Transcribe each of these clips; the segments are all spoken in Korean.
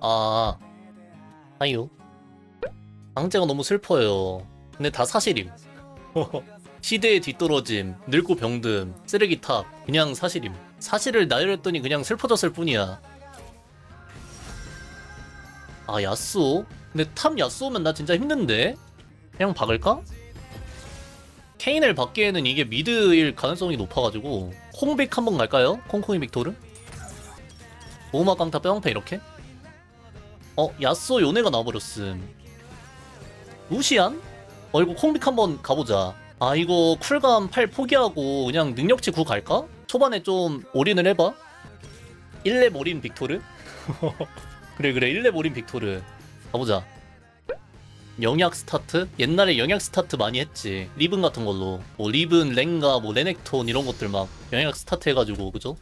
아, 아유. 방제가 너무 슬퍼요. 근데 다 사실임. 시대에 뒤떨어짐, 늙고 병듦, 쓰레기 top, 그냥 사실임. 사실을 나열했더니 그냥 슬퍼졌을 뿐이야. 아, 야쏘? 근데 top 야쏘면 나 진짜 힘든데? 그냥 박을까? 케인을 박기에는 이게 mid일 가능성이 높아가지고 콩빅 한번 갈까요? 콩콩이 빅토르? 보호막 강타 뿅패 이렇게? 어 야쏘 요네가 나와버렸음 루시안? 어 이거 콩빅 한번 가보자 아 이거 쿨감 8 포기하고 그냥 능력치 9 갈까? 초반에 좀 올인을 해봐 1렙 올인 빅토르? 그래 그래 1렙 올인 빅토르 가보자 영약 스타트? 옛날에 영약 스타트 많이 했지 리븐 같은 걸로 뭐 리븐, 랭가, 뭐 레넥톤 이런 것들 막 영약 스타트 해가지고 그죠?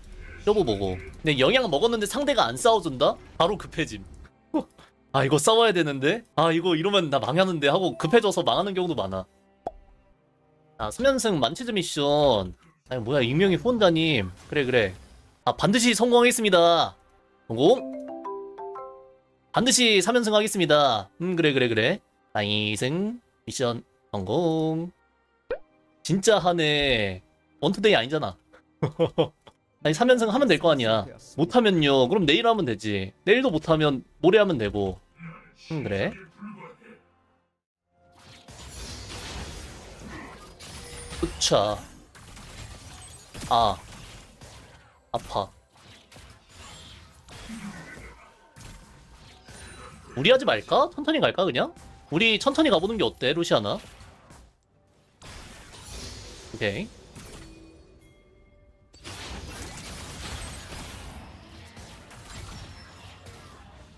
쇼부 보고 근데 영약 먹었는데 상대가 안 싸워준다? 바로 급해짐 아 이거 싸워야 되는데? 아 이거 이러면 나 망하는데 하고 급해져서 망하는 경우도 많아. 아 3연승 만치즈 미션. 아니 뭐야? 익명의 후원자님. 그래 그래. 아 반드시 성공하겠습니다. 성공? 반드시 3연승 하겠습니다. 음 그래 그래 그래. 나이승 미션 성공. 진짜 하네. 원투데이 아니잖아 아니 3연승 하면 될 거 아니야. 못하면요. 그럼 내일 하면 되지. 내일도 못하면 모레 하면 되고. 음 그래. 으차. 아. 아파. 우리 하지 말까? 천천히 갈까 그냥? 우리 천천히 가보는 게 어때 루시아나? 오케이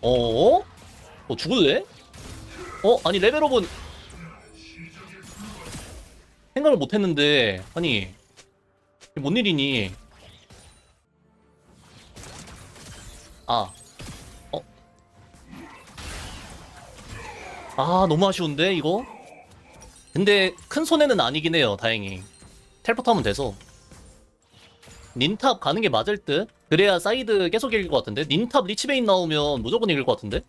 어? 어 죽을래? 어? 아니 레벨업은 생각을 못했는데 아니 뭔 일이니 아 어? 아 너무 아쉬운데 이거? 근데 큰 손해는 아니긴 해요 다행히 텔포트 하면 돼서 닌탑 가는 게 맞을 듯? 그래야 사이드 계속 이길 것 같은데? 닌탑 Lich Bane 나오면 무조건 이길 것 같은데?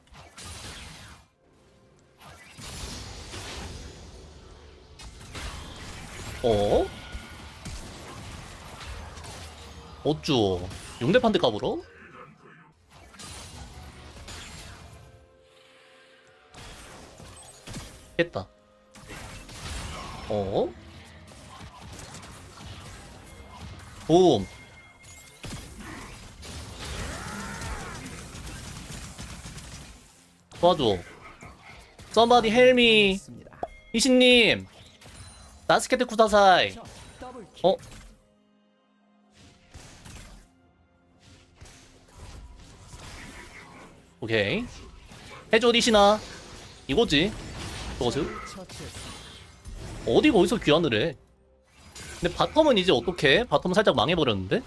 어? 어쭈? 6대 판대 까불어? 했다. 어? 봄. 도와줘. Somebody help me. 이신님. 나스케트 쿠사사이. 어? 오케이. 해줘 리시나. 이거지. 저거지. 어디 거기서 귀환을 해. 근데 바텀은 이제 어떻게? 바텀 살짝 망해버렸는데?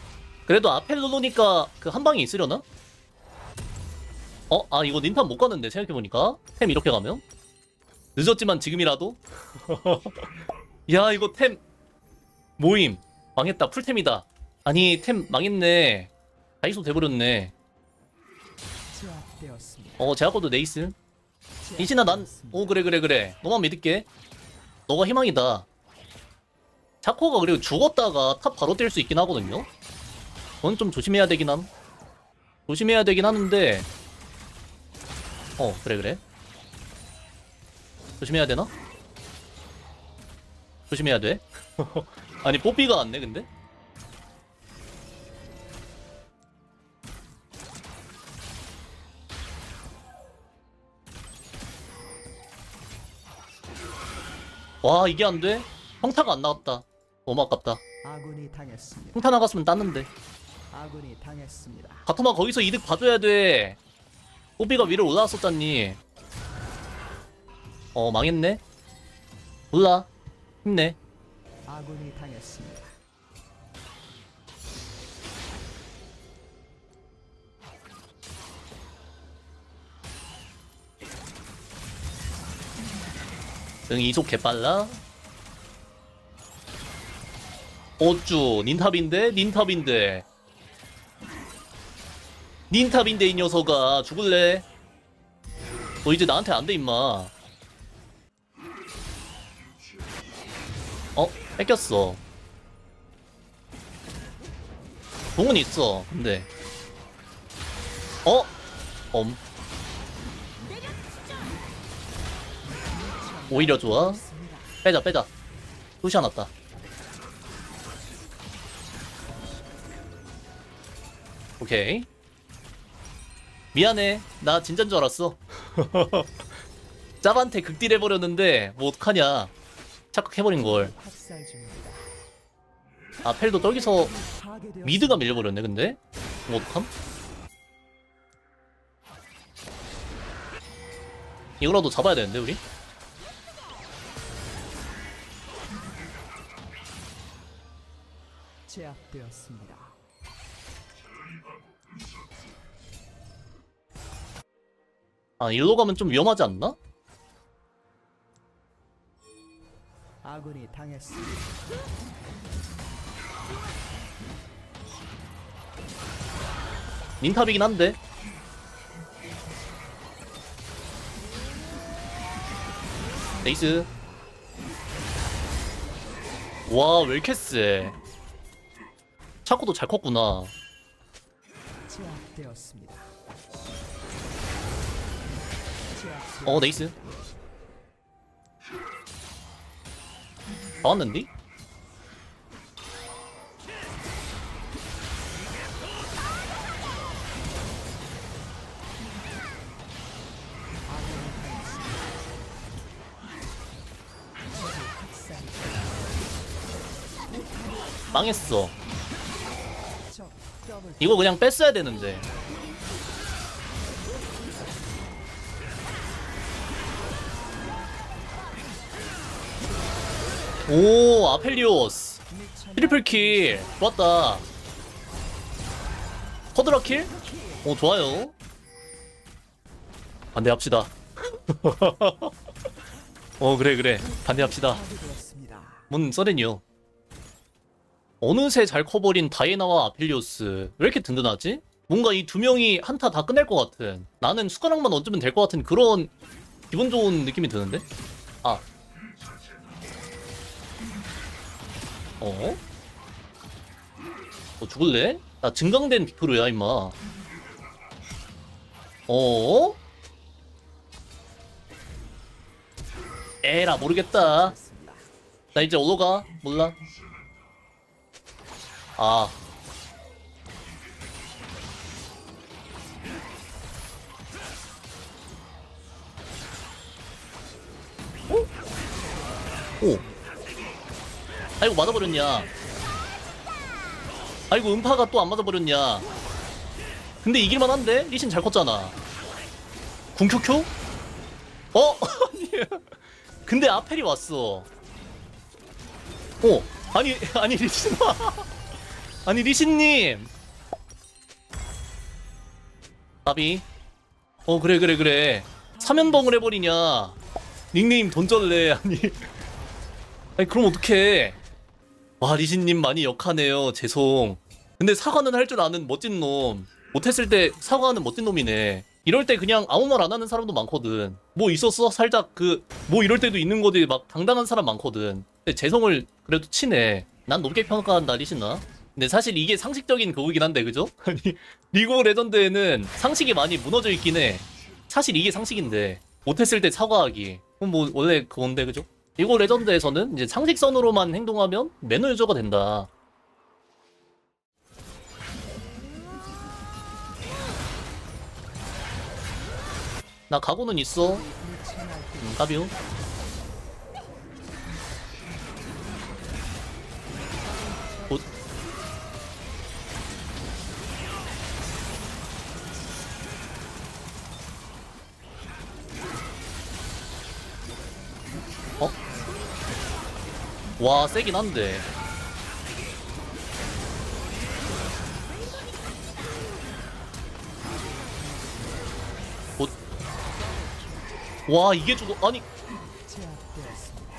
그래도 앞에 누르니까 그 한 방이 있으려나? 어? 아 이거 닌탄 못 가는데 생각해보니까. 템 이렇게 가면? 늦었지만 지금이라도? 야 이거 템 모임. 망했다. 풀템이다. 아니 템 망했네. 다이소 돼버렸네. 어 제가 거도 네이스 이신아 난오 그래 그래 그래. 너만 믿을게. 너가 희망이다. 자코가 그리고 죽었다가 탑 바로 뛸 수 있긴 하거든요? 그건 좀 조심해야 되긴 함. 조심해야 되긴 하는데 어 그래 그래 조심해야 되나? 조심해야 돼? 아니 뽀삐가 왔네 근데? 와 이게 안 돼? 평타가 안 나왔다 너무 아깝다 아군이 당했습니다. 평타 나갔으면 땄는데 아군이 당했습니다. 가토마 거기서 이득 봐줘야 돼 뽀삐가 위로 올라왔었잖니. 어 망했네. 몰라. 힘내. 아군이 당했습니다. 응 이속 개빨라. 어쭈 닌탑인데? 닌탑인데 닌탑인데 이 녀석아. 죽을래? 너 이제 나한테 안 돼 임마. 어? 뺏겼어. 공은 있어. 근데. 어? 엄. 오히려 좋아? 빼자 빼자. 루시안 왔다. 오케이 미안해 나 진짠 줄 알았어 짭한테 극딜 해버렸는데 뭐 어떡하냐 착각해버린걸. 아 포탑이 파괴되었습니다. mid가 밀려버렸네 근데 뭐 어떡함? 이거라도 잡아야 되는데 우리? 제압되었습니다. 아 일로 가면 좀 위험하지 않나? 아군이 당했습니다. 닌탑이긴 한데 네이스 와 왜 이렇게 세 차고도 잘 컸구나 제압되었습니다. 어 네이스. 나왔는디? 망했어. 이거 그냥 뺐어야 되는데 오 아펠리오스. 트리플 킬. 좋았다. 커드라 킬? 오 좋아요. 반대합시다. 어 그래 그래. 반대합시다. 뭔 써렌이요. 어느새 잘 커버린 다이나와 아필리오스. 왜 이렇게 든든하지? 뭔가 이 두 명이 한타 다 끝낼 것 같은. 나는 숟가락만 얹으면 될 것 같은 그런 기분 좋은 느낌이 드는데? 아 어? 너 죽을래? 나 증강된 빅토르야 임마 어? 에라 모르겠다 나 이제 어디로 가? 몰라. 아. 오? 오. 아이고 맞아버렸냐. 아이고 음파가 또 안 맞아버렸냐. 근데 이길만 한데? 리신 잘 컸잖아. 궁큐큐? 어? 근데 아펠이 왔어. 어, 아니, 아니, 리신아. 아니, 리신님. 나비. 어, 그래, 그래, 그래. 사면봉을 해버리냐. 닉네임 돈 절래. 아니. 아니, 그럼 어떡해. 와, 리신님 많이 역하네요. 죄송. 근데 사과는 할 줄 아는 멋진 놈. 못했을 때 사과하는 멋진 놈이네. 이럴 때 그냥 아무 말 안 하는 사람도 많거든. 뭐 있었어? 살짝 그, 뭐 이럴 때도 있는 거지. 막 당당한 사람 많거든. 근데 재성을 그래도 치네. 난 높게 평가한다, 리신나. 근데 사실 이게 상식적인 그거긴 한데, 그죠? 아니, 리그 레전드에는 상식이 많이 무너져 있긴 해. 사실 이게 상식인데. 못했을 때 사과하기. 그럼 뭐, 원래 그건데, 그죠? 오브 레전드에서는 이제 상식선으로만 행동하면 매너 유저가 된다. 나 각오는 있어. 음, 까비 와, 세긴 한데. 곧. 와, 이게 죽어. 아니.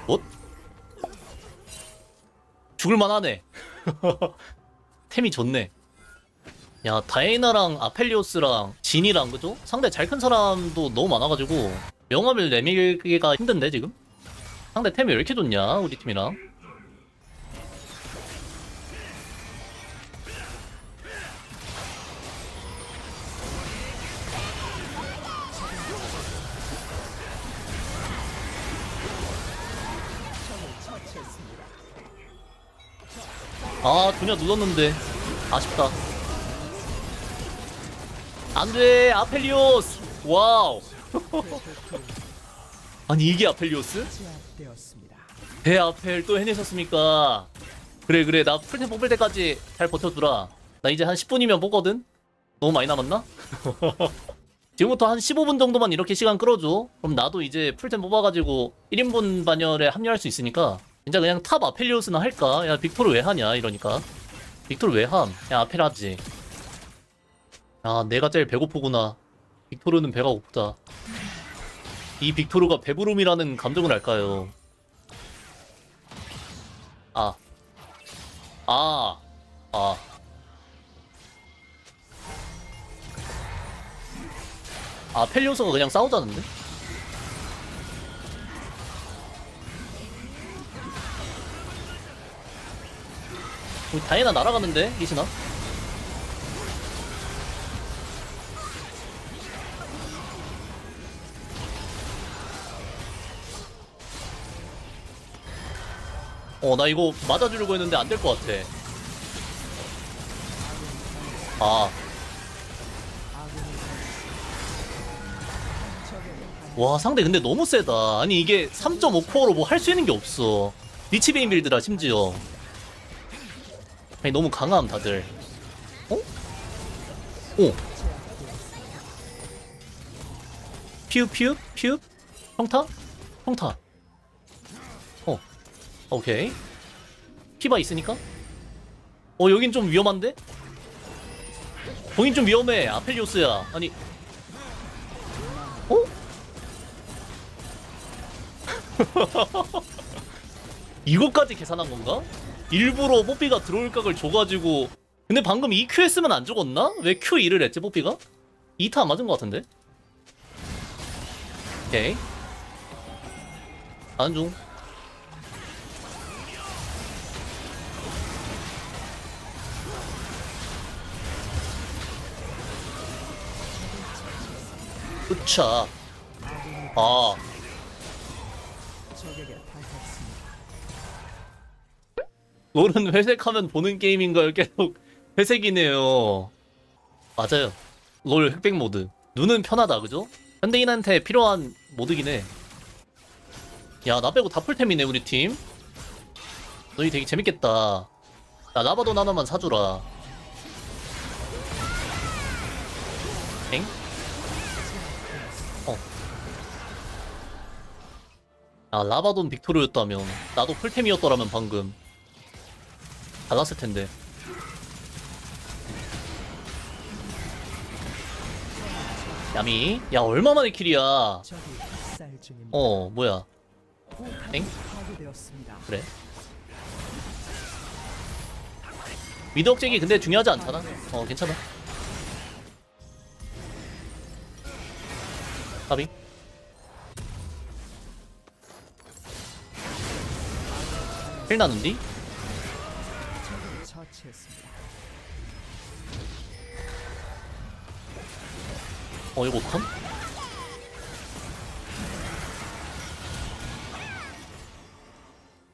뭐? 죽을만 하네. 템이 좋네. 야 다이나랑 아펠리오스랑 진이랑 그죠? 상대 잘 큰 사람도 너무 많아가지고 명함을 내밀기가 힘든데 지금? 상대 템이 왜 이렇게 좋냐 우리 팀이랑 아 전혀 눌렀는데. 아쉽다. 안돼 아펠리오스. 와우. 아니 이게 아펠리오스? 배 아펠 또 해내셨습니까? 그래 그래. 나 풀템 뽑을 때까지 잘 버텨두라. 나 이제 한 10분이면 뽑거든? 너무 많이 남았나? 지금부터 한 15분 정도만 이렇게 시간 끌어줘. 그럼 나도 이제 풀템 뽑아가지고 1인분 반열에 합류할 수 있으니까 진짜 그냥 top 아펠리오스나 할까? 야 빅토르 왜 하냐 이러니까 빅토르 왜 함? 야 아펠 하지 아 내가 제일 배고프구나 빅토르는 배가 고프다 이 빅토르가 배부름이라는 감정을 알까요 아 아, 아. 아, 펠리오스가 그냥 싸우자는데? 우리 다이나 날아가는데, 리시나? 어, 나 이거 맞아주려고 했는데 안 될 것 같아. 아. 와, 상대 근데 너무 세다. 아니, 이게 3.5코어로 뭐 할 수 있는 게 없어. 리치베인 빌드라, 심지어. 아니, 너무 강함, 다들. 어? 오. 피읍, 피읍, 피읍? 평타? 평타. 어. 오케이. 피바 있으니까? 어, 여긴 좀 위험한데? 거긴 좀 위험해. 아펠리오스야. 아니. 어? 이것까지 계산한 건가? 일부러 뽀삐가 들어올 각을 줘가지고 근데 방금 EQ 했으면 안 죽었나? 왜 Q2를 했지 뽀삐가? 2타 안 맞은 것 같은데? 오케이 안중 으차 아 롤은 회색하면 보는 게임인 걸 계속 회색이네요. 맞아요. 롤 흑백 모드. 눈은 편하다, 그죠? 현대인한테 필요한 모드긴 해. 야, 나 빼고 다 풀템이네, 우리 팀. 너희 되게 재밌겠다. 나 라바돈 하나만 사주라. 엥? 어. 아, 라바돈 빅토르였다면. 나도 풀템이었더라면 방금. 달랐을 텐데. 야미, 야 얼마만에 킬이야? 어, 뭐야? 엥? 그래. 미드 억제기 근데 중요하지 않잖아. 어, 괜찮아. 까비. 힐 나는디? 처치했습니다. 어, 이거 어떡함?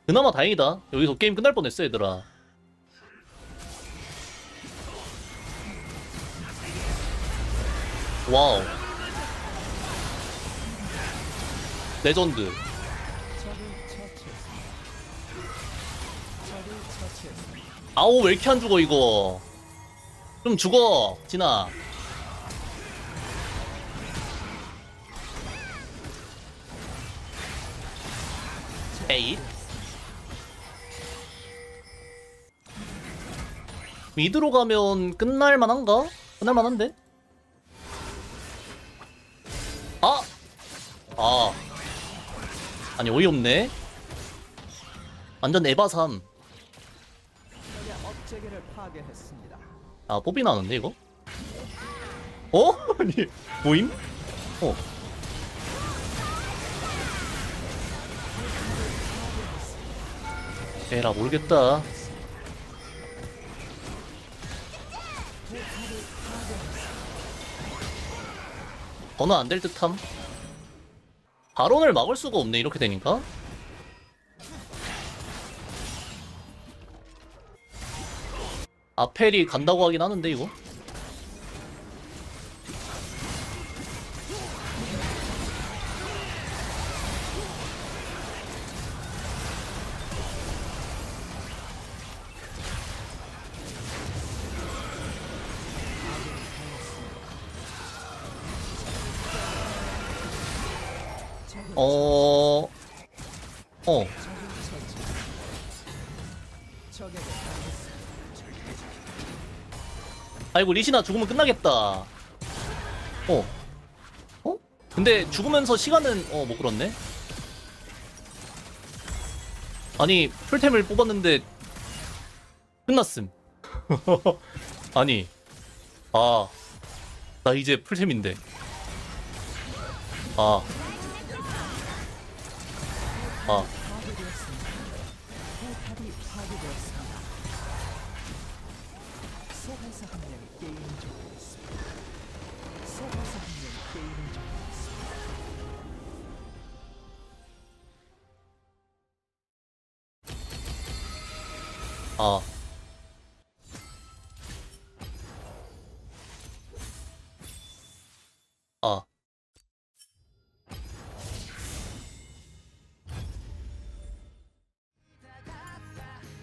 그나마 다행이다. 여기서 게임 끝날 뻔했어, 얘들아. 와우. 레전드. 아오, 왜 이렇게 안 죽어, 이거. 좀 죽어, 진아. 에잇. mid로 가면 끝날 만한가? 끝날 만한데? 아! 아. 아니, 어이없네. 완전 에바삼. 억제기를 파괴했습니다. 아, 뽀삐 나는데, 이거? 어? 아니 뭐임? 어. 에라 모르겠다. 번호 안 될 듯함. 바론을 막을 수가 없네 이렇게 되니까. 아펠이 간다고 하긴 하는데 이거. 어, 어, 아이고 리시나 죽으면 끝나겠다. 어, 어? 근데 죽으면서 시간은 어 못 끌었네. 아니 풀템을 뽑았는데 끝났음. 아니, 아, 나 이제 풀템인데. 아, 아. 아. 아.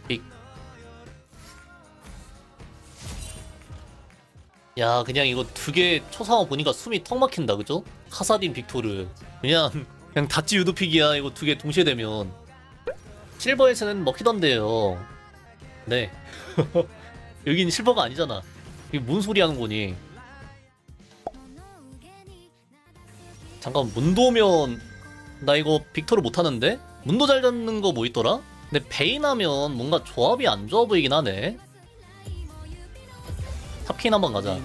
빅. 야, 그냥 이거 두 개 초상화 보니까 숨이 턱 막힌다, 그죠? 카사딘 빅토르. 그냥, 그냥 다찌 유도픽이야, 이거 두 개 동시에 되면. 실버에서는 먹히던데요. 네. 여긴 실버가 아니잖아. 이게 뭔 소리 하는 거니? 잠깐 문도면 나 이거 빅토르 못 하는데? 문도 잘 잡는 거 뭐 있더라? 근데 베인 하면 뭔가 조합이 안 좋아 보이긴 하네. 탑킨 한번 가자.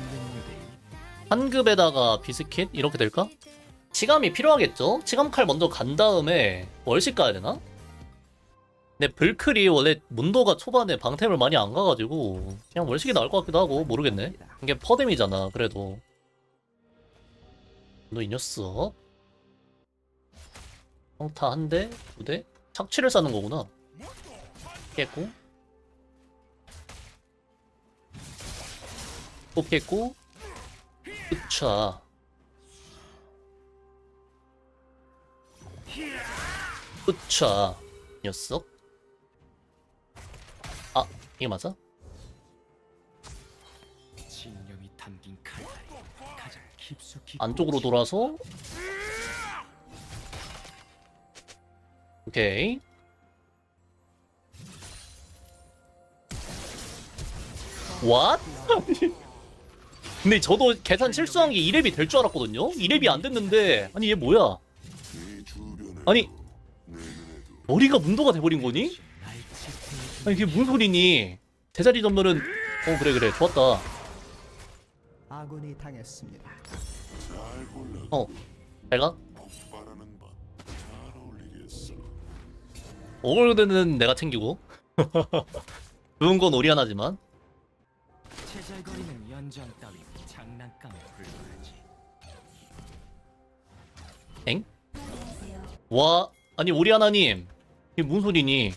한 급에다가 비스킷 이렇게 될까? 치감이 필요하겠죠? 치감 칼 먼저 간 다음에 월식 가야 되나? 근데 불클이 원래 문도가 초반에 방템을 많이 안 가가지고 그냥 월식이 나을 것 같기도 하고 모르겠네. 이게 퍼뎀이잖아. 그래도 너 이 녀석 평타 한 대, 두 대, 착취를 쌓는 거구나. 깼고 또 깼고 으차 으차 녀석 아 이게 맞아? 진영이 담긴 칼날이 가장 깊숙이 안쪽으로 돌아서 오케이 왓? 근데 저도 계산 실수한 게 2렙이 될 줄 알았거든요? 2렙이 안 됐는데 아니 얘 뭐야 아니 머리가 문도가 돼버린 거니? 아니 이게 무슨 소리니 제자리 전멸은 어 그래 그래 좋았다 아군이 당했습니다. 어 잘가? 밤잘 어울리겠어. 오글드는 내가 챙기고 좋은 건 오리아나지만 제잘거리는 연장 따위 장난감에 불과하지. 엥? 와 아니 오리아나님 이게 무슨 소리니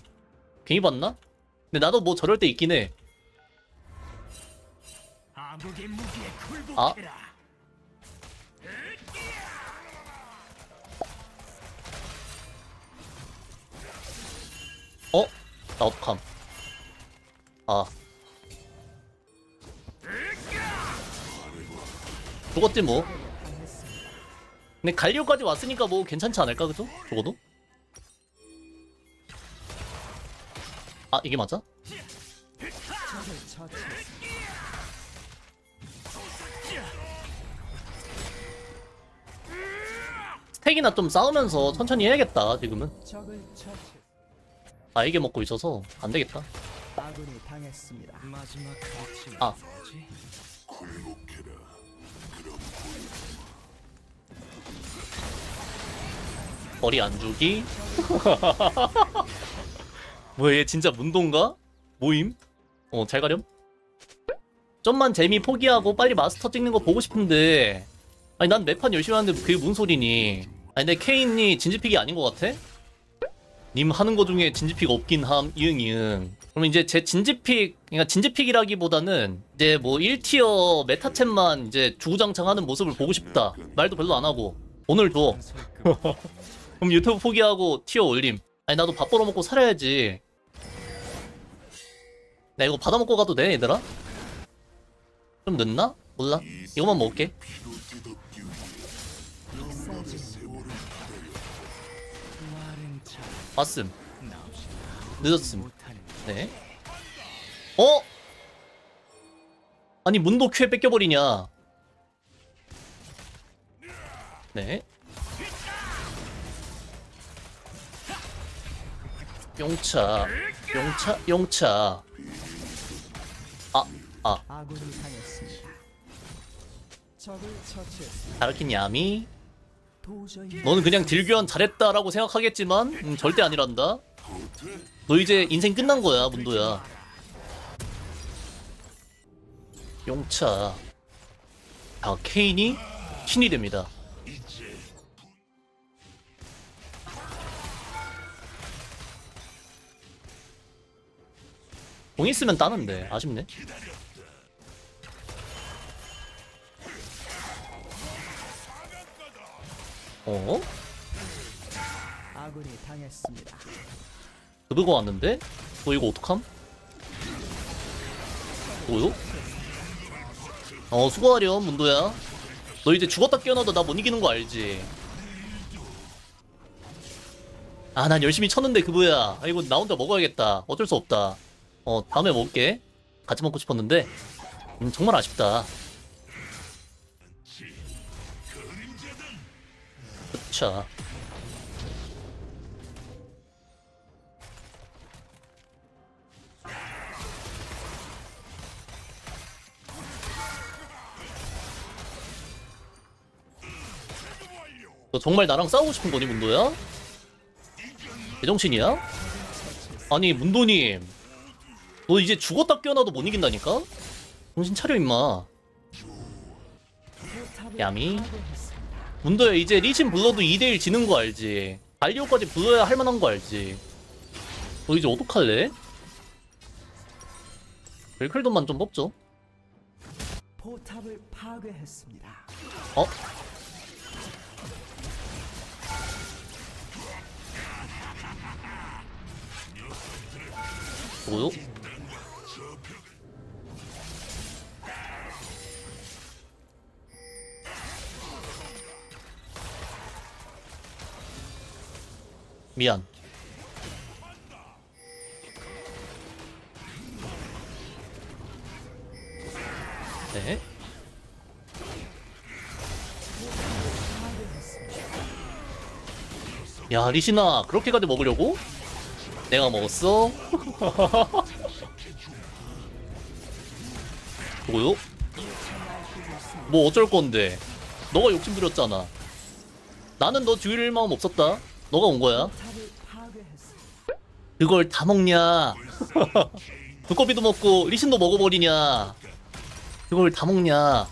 괜히 봤나? 근데 나도 뭐 저럴 때 있긴 해 아? 어? 나 어떡함 아 죽었지 뭐. 근데 갈리오까지 왔으니까 뭐 괜찮지 않을까 그죠? 죽어도? 아 이게 맞아? 스택이나 좀 싸우면서 천천히 해야겠다 지금은. 아, 나에게 먹고 있어서 안되겠다. 아 머리 안 주기? 뭐야 얘 진짜 문동가? 모임? 어 잘 가렴? 좀만 재미 포기하고 빨리 마스터 찍는 거 보고 싶은데. 아니 난 매판 열심히 하는데 그게 무슨 소리니? 아니 내 케인이 진지픽이 아닌 것 같아? 님 하는 거 중에 진지픽 없긴 함. 이응 이응. 그럼 이제 제 진지픽 그러니까 진지픽이라기보다는 이제 뭐 1티어 메타챔만 이제 주구장창 하는 모습을 보고 싶다. 말도 별로 안 하고. 오늘 줘. 그럼 유튜브 포기하고 티어 올림. 아니 나도 밥 벌어먹고 살아야지 나 이거 받아먹고 가도 돼 얘들아? 좀 늦나? 몰라? 이거만 먹을게. 왔음. 늦었음. 네. 어? 아니 문도 큐에 뺏겨버리냐? 네. 용차. 용차? 용차 아, 아. 다르킨 야미. 너는 그냥 딜교환 잘했다라고 생각하겠지만 음, 절대 아니란다. 너 이제 인생 끝난 거야 문도야. 용차. 아 케인이 신이 됩니다. 공 있으면 따는데 아쉽네 어? 아군이 당했습니다. 그거 왔는데? 너 이거 어떡함? 뭐요? 어 수고하렴 문도야 너 이제 죽었다 깨어나도 나 못 이기는 거 알지? 아 난 열심히 쳤는데 그 뭐야 아 이거 나 혼자 먹어야겠다 어쩔 수 없다 어 다음에 먹을게 같이 먹고 싶었는데 음 정말 아쉽다 그쵸 너 정말 나랑 싸우고 싶은 거니 문도야? 제정신이야? 아니 문도님 너 이제 죽었다 깨어나도 못 이긴다니까? 정신 차려 임마 야미. 문도야 이제 리신 불러도 2대1 지는 거 알지 갈리오까지 불러야 할 만한 거 알지 너 이제 어떡할래? 벨클돈만 좀 뽑죠 포탑을 파괴했습니다. 어? 뭐요? 미안. 네. 야 리시나 그렇게까지 먹으려고? 내가 먹었어? 뭐요? 뭐 어쩔 건데 너가 욕심 부렸잖아 나는 너 죽일 마음 없었다 너가 온 거야 그걸 다 먹냐 두꺼비도 먹고 리신도 먹어버리냐 그걸 다 먹냐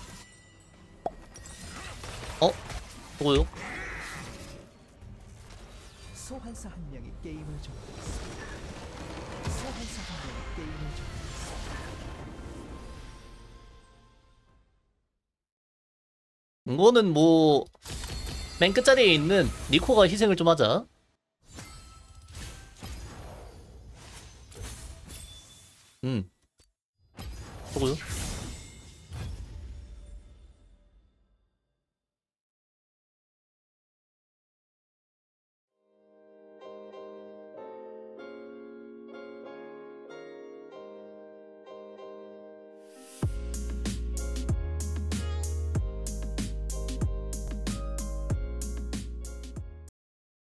어? 뭐요? 소환사 한 명이 게임을 종료했습니다. 소환사 한 명이 게임을 종료했습니다. 이거는 뭐 맨 끝자리에 있는 니코가 희생을 좀 하자. 음. 뭐고요?